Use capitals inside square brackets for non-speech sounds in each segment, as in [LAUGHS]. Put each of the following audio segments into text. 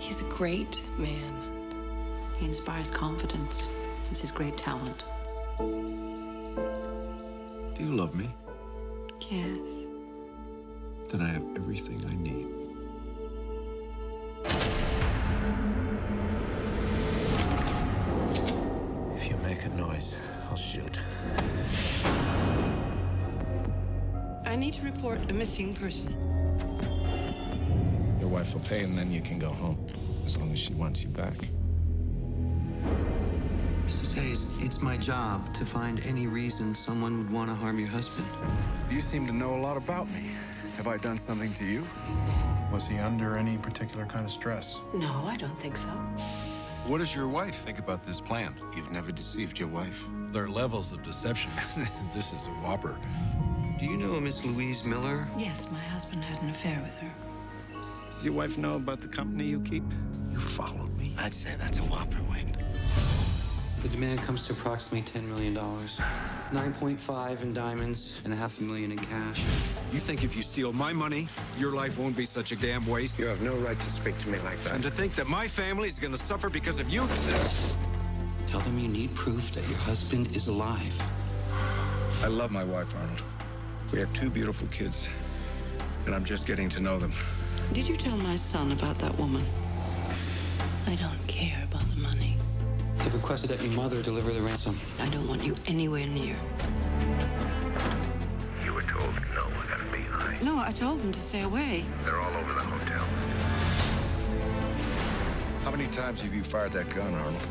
He's a great man. He inspires confidence. It's his great talent. Do you love me? Yes. Then I have everything I need. If you make a noise, I'll shoot. I need to report a missing person. Your wife will pay and then you can go home. As long as she wants you back. Mrs. Hayes, it's my job to find any reason someone would want to harm your husband. You seem to know a lot about me. Have I done something to you? Was he under any particular kind of stress? No, I don't think so. What does your wife think about this plan? You've never deceived your wife. There are levels of deception. [LAUGHS] this is a whopper. Do you know a Miss Louise Miller? Yes, my husband had an affair with her. Does your wife know about the company you keep? You followed me? I'd say that's a whopper, Wayne. The demand comes to approximately $10 million. 9.5 in diamonds and a half a million in cash. You think if you steal my money, your life won't be such a damn waste? You have no right to speak to me like that. And to think that my family is gonna suffer because of you? Tell them you need proof that your husband is alive. I love my wife, Arnold. We have two beautiful kids, and I'm just getting to know them. Did you tell my son about that woman? I don't care about the money. They've requested that your mother deliver the ransom. I don't want you anywhere near. You were told no with FBI. No, I told them to stay away. They're all over the hotel. How many times have you fired that gun, Arnold?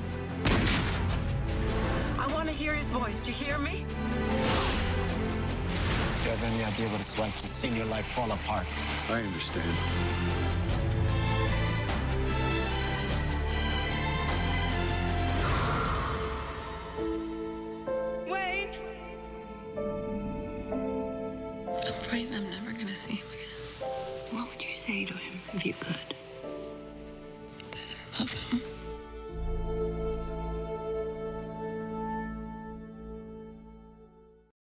I want to hear his voice. Do you hear me? Do you have any idea what it's like to see your life fall apart? I understand. Wayne! I'm afraid I'm never gonna see him again. What would you say to him if you could? That I love him.